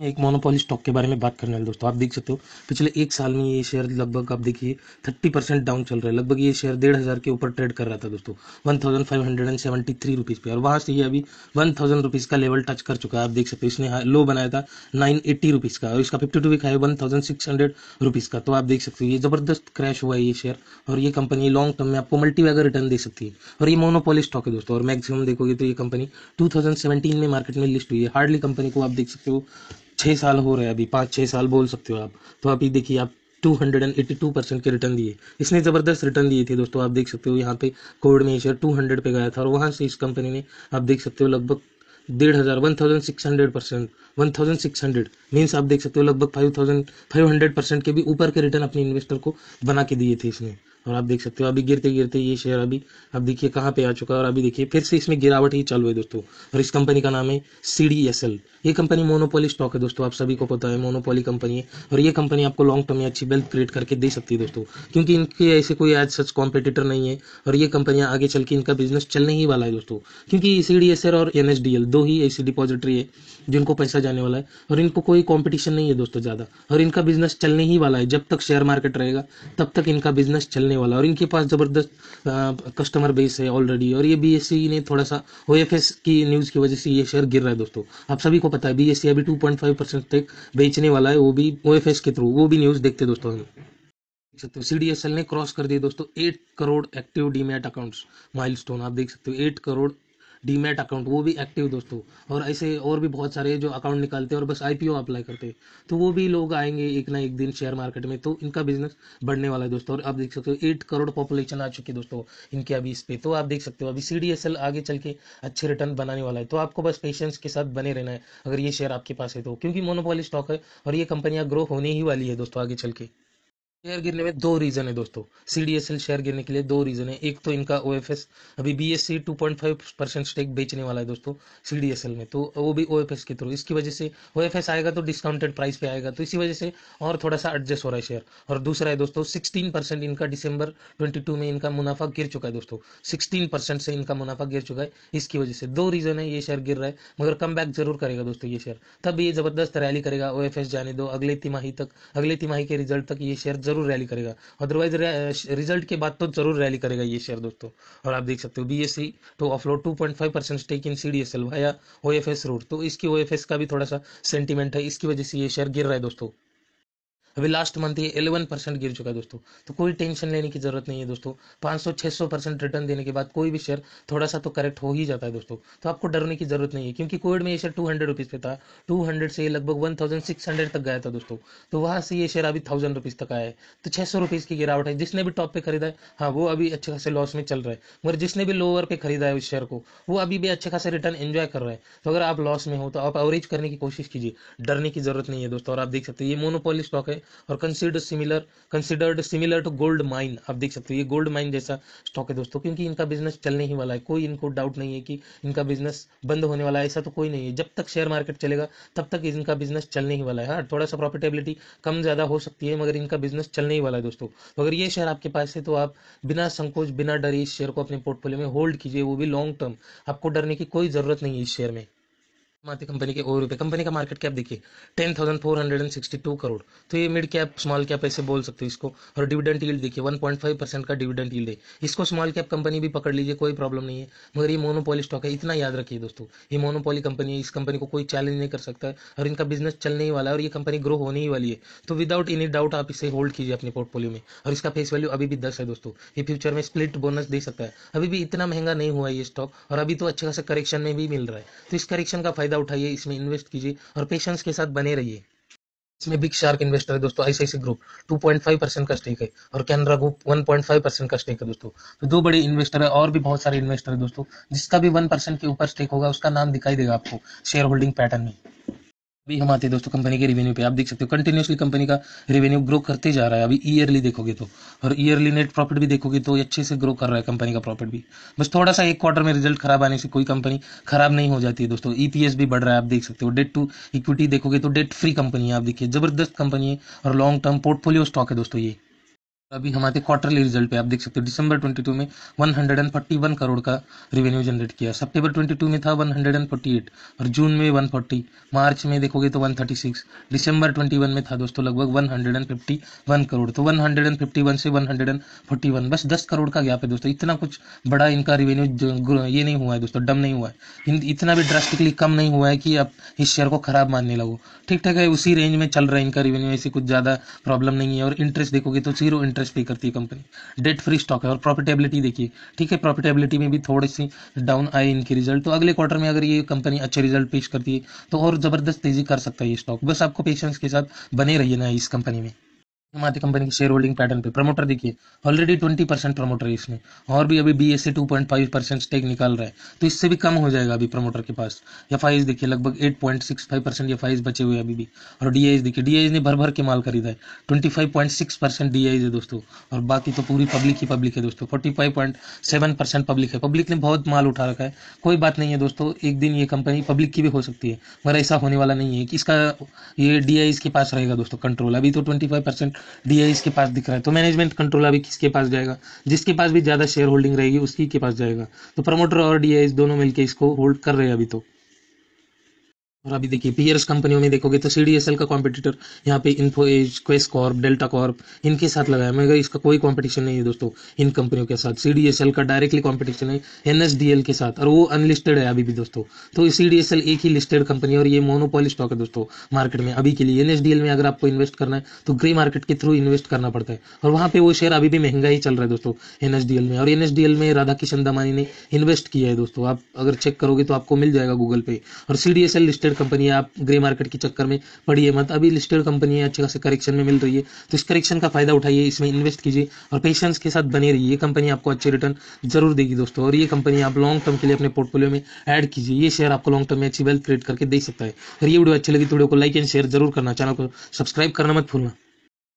एक monopoly stock के बारे में बात करने वाले दोस्तों, आप देख सकते हो, पिछले एक साल में ये शेयर लगभग, आप देखिए थर्टी परसेंट डाउन चल रहा है। लगभग ये शेयर डेढ़ हज़ार के ऊपर ट्रेड कर रहा था दोस्तों one thousand five hundred and seventy three rupees पे। और वहाँ से ये अभी वन थाउज़ेंड रुपीज़ का लेवल टच कर चुका है। आप देख सकते हो, इसने लो बनाया था नाइन एट्टी रुपीज़ का और इसका फिफ्टी टू वीक है one thousand six hundred rupees का। तो आप देख सकते हो, ये ज़बरदस्त क्रैश हुआ है ये शेयर और ये कंपनी लॉन्ग टर्म में आपको मल्टी वैगर रिटर्न दे सकती है। और ये मोनोपोली स्टॉक है दोस्तों, और मैक्सिमम देखोगे तो ये कंपनी टू थाउज़ेंड सेवेंटीन में मार्केट में लिस्ट हुई है। हार्डली कंपनी को आप देख सकते हो छः साल हो रहे हैं अभी, पाँच छः साल बोल सकते हो आप। तो अभी देखिए, आप two hundred and eighty two percent के रिटर्न दिए। इसने ज़बरदस्त रिटर्न दिए थे दोस्तों, आप देख सकते हो यहाँ पे कोविड में शेयर टू हंड्रेड पे गया था और वहाँ से इस कंपनी ने, आप देख सकते हो लगभग डेढ़ हज़ार one thousand six hundred percent one thousand six hundred means आप देख सकते हो लगभग five thousand five hundred percent के भी ऊपर के रिटर्न अपने इन्वेस्टर को बना के दिए थे इसने। और आप देख सकते हो, अभी गिरते गिरते ये शेयर अभी, अब देखिए कहाँ पे आ चुका है और अभी देखिए, फिर से इसमें गिरावट ही चालू है दोस्तों। और इस कंपनी का नाम है सी डी एस एल ये कंपनी मोनोपोली स्टॉक है दोस्तों, आप सभी को पता है मोनोपोली कंपनी है। और ये कंपनी आपको लॉन्ग टर्म में अच्छी वेल्थ क्रिएट करके दे सकती है दोस्तों। क्योंकि इनके ऐसे कोई आज सच कॉम्पिटिटर नहीं है, और ये कंपनियाँ आगे चल के इनका बिज़नेस चलने ही वाला है दोस्तों। क्योंकि सी डी एस एल और एन एस डी एल दो ही ऐसी डिपॉजिटरी है, जिनको पैसा जाने वाला है। और इनको कोई कॉम्पिटिशन नहीं है दोस्तों ज़्यादा। और इनका बिज़नेस चलने ही वाला है। जब तक शेयर मार्केट रहेगा, तब तक इनका बिज़नेस चलने वाला और इनके पास ज़बरदस्त कस्टमर बेस है ऑलरेडी और ये बी ने थोड़ा सा ओएफएस की न्यूज़ की वजह से ये शेयर गिर रहा है दोस्तों। आप सभी को पता है बी अभी टू परसेंट तक बेचने वाला है, वो भी ओएफएस के थ्रू वो भी न्यूज़ देखते दोस्तों हम। सकते हो सी डी एस एल ने क्रॉस कर दिए दोस्तों eight crore active demat accounts milestone आप देख सकते हो एट करोड़ डीमेट अकाउंट, वो भी एक्टिव दोस्तों। और ऐसे और भी बहुत सारे जो अकाउंट निकालते हैं और बस आईपीओ अप्लाई करते हैं। तो वो भी लोग आएँगे एक ना एक दिन शेयर मार्केट में तो इनका बिज़नेस बढ़ने वाला है दोस्तों। और आप देख सकते हो एट करोड़ पॉपुलेशन आ चुकी है दोस्तों इनके अभी इस पे। तो आप देख सकते हो, अभी सीडीएसएल आगे चल के अच्छे रिटर्न बनाने वाला है। तो आपको बस पेशेंस के साथ बने रहना है, अगर ये शेयर आपके पास है तो। क्योंकि मोनोपोली स्टॉक है और ये कंपनियाँ ग्रो होने ही वाली है दोस्तों आगे चल के। शेयर गिरने में दो रीजन है दोस्तों। C D S L share गिरने के लिए दो रीजन है। एक तो इनका ओ एफ़ एस अभी B S C two point five percent stake बेचने वाला है दोस्तों सी डी एस एल में। तो वो भी ओ एफ़ एस के थ्रू इसकी वजह से ओ एफ़ एस आएगा तो डिस्काउंटेड प्राइस पे आएगा। तो इसी वजह से और थोड़ा सा एडजस्ट हो रहा है शेयर और दूसरा है दोस्तों सिक्सटीन परसेंट इनका डिसंबर ट्वेंटी में इनका मुनाफा गिर चुका है दोस्तों। सिक्सटीन परसेंट से इनका मुनाफा गिर चुका है। इसकी वजह से दो रीजन है, ये शेयर गिर रहा है। मगर कम बैक ज़रूर करेगा दोस्तों ये शेयर तब ये ज़बरदस्त रैली करेगा। ओ एफ़ एस जाने दो। अगले तिमाही तक, अगले तिमाही के रिज़ल्ट तक ये शेयर ज़रूर रैली करेगा। अदरवाइज़ रिज़ल्ट के बाद तो ज़रूर रैली करेगा ये शेयर दोस्तों। और आप देख सकते हो B S C to offload two point five percent stake in C D S L via O F S route तो इसकी ओ एफ़ एस का भी थोड़ा सा सेंटीमेंट है, इसकी वजह से ये शेयर गिर रहा है दोस्तों। अभी लास्ट मंथ ये इलेवन परसेंट गिर चुका है दोस्तों। तो कोई टेंशन लेने की ज़रूरत नहीं है दोस्तों। पाँच सौ छः सौ परसेंट रिटर्न देने के बाद कोई भी शेयर थोड़ा सा तो करेक्ट हो ही जाता है दोस्तों। तो आपको डरने की ज़रूरत नहीं है, क्योंकि कोविड में ये शेयर टू हंड्रेड रुपीज़ पे था। टू हंड्रेड से लगभग वन थाउज़ेंड सिक्स हंड्रेड तक गया था दोस्तों। तो वहाँ से ये शेयर अभी थाउज़ेंड रुपीज़ तक आया है। तो छः सौ रुपीज़ की गिरावट है। जिसने भी टॉप पे खरीदा है हाँ वो अभी अच्छे खासे लॉस में चल रहा है। मगर जिसने भी लोअर पे खरीदा है उस शेयर को, वो अभी भी अच्छे खासे रिटर्न एंजॉय कर रहा है। तो अगर आप लॉस में हो तो आप एवरेज करने की कोशिश कीजिए। डरने की ज़रूरत नहीं है दोस्तों, और आप देख सकते हैं, ये मोनोपोली स्टॉक है। और consider similar considered similar to gold mine आप देख सकते हो, ये गोल्ड माइन जैसा स्टॉक है दोस्तों, क्योंकि इनका बिज़नेस चलने ही वाला है, कोई इनको डाउट नहीं है कि इनका बिज़नेस बंद होने वाला है, ऐसा तो कोई नहीं है। जब तक शेयर मार्केट चलेगा, तब तक इनका बिज़नेस चलने ही वाला है। हाँ थोड़ा सा प्रॉफिटेबिलिटी कम ज़्यादा हो सकती है, मगर इनका बिज़नेस चलने ही वाला है दोस्तों। तो अगर ये शेयर आपके पास है तो आप बिना संकोच, बिना डरे इस शेयर को अपने पोर्टफोलियो में होल्ड कीजिए, वो भी लॉन्ग टर्म आपको डरने की कोई ज़रूरत नहीं है इस शेयर में। माती कंपनी के और रुपए कंपनी का मार्केट कैप देखिए ten thousand four hundred and sixty two crore. तो ये मिड कैप स्मॉल कैप ऐसे बोल सकते हो इसको। और डिविडेंट यील्ड देखिए वन पॉइंट फाइव परसेंट का डिविडेंट यील्ड है। इसको स्मॉल कैप कंपनी भी पकड़ लीजिए, कोई प्रॉब्लम नहीं है। मगर ये मोनोपोली स्टॉक है, इतना याद रखिए दोस्तों। ये मोनोपोली कंपनी है, इस कंपनी को कोई चैलेंज नहीं कर सकता और इनका बिज़नेस चलने ही वाला है और ये कंपनी ग्रो होने ही वाली है। तो विदाउट एनी डाउट आप इसे होल्ड कीजिए अपने पोर्टफोलियो में। और इसका फेस वैल्यू अभी भी दस है दोस्तों। ये फ्यूचर में स्प्लिट बोनस दे सकता है। अभी भी इतना महँगा नहीं हुआ ये स्टॉक और अभी तो अच्छे खासा करेक्शन में भी मिल रहा है। तो इस करेक्शन का फ़ायदा उठाइए, इसमें इन्वेस्ट कीजिए और पेशेंस के साथ बने रहिए। इसमें बिग शार्क इन्वेस्टर है दोस्तों आईसीआईसी ग्रुप 2.5 परसेंट का स्टेक है और कैनरा ग्रुप 1.5 परसेंट का स्टेक है दोस्तों। तो दो बड़े इन्वेस्टर है और भी बहुत सारे इन्वेस्टर है दोस्तों, जिसका भी 1 परसेंट के ऊपर स्टेक होगा, उसका नाम दिखाई देगा आपको शेयर होल्डिंग पैटर्न में। अभी हम आते हैं दोस्तों कंपनी के रेवेन्यू पे। आप देख सकते हो कंटिन्यूसली कंपनी का रेवेन्यू ग्रो करते जा रहा है। अभी ईयरली देखोगे तो। और ईयरली नेट प्रॉफिट भी देखोगे तो अच्छे से ग्रो कर रहा है कंपनी का प्रॉफिट भी। बस थोड़ा सा एक क्वार्टर में रिज़ल्ट खराब आने से कोई कंपनी खराब नहीं हो जाती है दोस्तों। ईपीएस भी बढ़ रहा है, आप देख सकते हो। डेट टू इक्विटी देखोगे तो डेट फ्री कंपनी है। आप देखिए, ज़बरदस्त कंपनी है और लॉन्ग टर्म पोर्टफोलियो स्टॉक है दोस्तों ये। अभी हमारे क्वार्टरली रिज़ल्ट पे। आप देख सकते हो दिसंबर 22 में 141 करोड़ का रेवेन्यू जनरेट किया। सितंबर 22 में था 148 और जून में 140 मार्च में देखोगे तो 136 दिसंबर 21 में था दोस्तों लगभग 151 करोड़ तो 151 से 141 बस 10 करोड़ का गैप है दोस्तों। इतना कुछ बड़ा इनका रेवेन्यू ये नहीं हुआ है दोस्तों डम नहीं हुआ है। इतना भी ड्रास्टिकली कम नहीं हुआ है कि आप इस शेयर को खराब मानने लगो। ठीक ठाक है, उसी रेंज में चल रहा है इनका रेवेन्यू ऐसी कुछ ज़्यादा प्रॉब्लम नहीं है। और इंटरेस्ट देखोगे तो ज़ीरो इंटरेस्ट पे करती है कंपनी। डेट फ्री स्टॉक है और प्रॉफिटेबिलिटी देखिए, ठीक है प्रॉफिटेबिलिटी में भी थोड़ी सी डाउन आए इनके रिज़ल्ट तो अगले क्वार्टर में अगर ये कंपनी अच्छे रिज़ल्ट पेश करती है तो और ज़बरदस्त तेज़ी कर सकता है ये स्टॉक बस आपको पेशेंस के साथ बने रहिए ना इस कंपनी में। हिमाती कंपनी की शेयर होल्डिंग पैटर्न पे। प्रमोटर देखिए ऑलरेडी ट्वेंटी परसेंट प्रमोटर है इसमें। और भी अभी B S C two point five percent stake निकाल रहा है। तो इससे भी कम हो जाएगा अभी प्रमोटर के पास। एफ़ आई देखिए, लगभग eight point six five percent F I बचे हुए अभी भी। और डी आई देखिए डी ने भर भर के माल खरीदा है। Twenty five point six percent D है दोस्तों। और बाकी तो पूरी पब्लिक ही पब्लिक है दोस्तों। Forty five point seven percent public है। पब्लिक ने बहुत माल उठा रखा है। कोई बात नहीं है दोस्तों, एक दिन ये कंपनी पब्लिक की भी हो सकती है। मगर ऐसा होने वाला नहीं है कि इसका ये डी के पास रहेगा दोस्तों कंट्रोल अभी तो twenty five percent D I के पास दिख रहा है। तो मैनेजमेंट कंट्रोल अभी किसके पास जाएगा? जिसके पास भी ज़्यादा शेयर होल्डिंग रहेगी, उसकी के पास जाएगा। तो प्रमोटर और डी दोनों मिलकर इसको होल्ड कर रहे हैं अभी तो। और अभी देखिए पीयर्स कंपनियों में देखोगे तो सीडीएसएल का कॉम्पिटिटर यहाँ पे Info Edge Quess Corp Delta Corp इनके साथ लगाया मैं इसका कोई कॉम्पिटिशन नहीं है दोस्तों, इन कंपनियों के साथ। सीडीएसएल का डायरेक्टली कॉम्पिटिशन है एनएसडीएल के साथ, और वो अनलिस्टेड है अभी भी दोस्तों। तो सी एक ही लिस्टेड कंपनी है और ये मोनोपोली स्टॉक है दोस्तों मार्केट में अभी के लिए। एनएसडीएल में अगर आपको इन्वेस्ट करना है तो ग्रे मार्केट के थ्रू इन्वेस्ट करना पड़ता है। और वहाँ पे वो शेयर अभी भी महँगा ही चल रहा है दोस्तों एनएसडीएल में। और एनएसडीएल में राधा किशन दमानी ने इन्वेस्ट किया है दोस्तों। आप अगर चेक करोगे तो आपको मिल जाएगा गूगल पे। और सी लिस्टेड कंपनी आप ग्रे मार्केट के चक्कर में पड़िए मत। अभी लिस्टेड कंपनी है, अच्छे खासे करेक्शन में मिल रही है। तो इस करेक्शन का फ़ायदा उठाइए, इसमें इन्वेस्ट कीजिए और पेशेंस के साथ बने रहिए। ये कंपनी आपको अच्छे रिटर्न ज़रूर देगी दोस्तों। और ये कंपनी आप लॉन्ग टर्म के लिए अपने पोर्टफोलियो में ऐड कीजिए। ये शेयर आपको लॉन्ग टर्म में अच्छी वेल्थ क्रिएट करके दे सकता है। अगर ये वीडियो अच्छी लगी तो वीडियो को लाइक एंड शेयर ज़रूर करना। चैनल को सब्सक्राइब करना मत भूलना।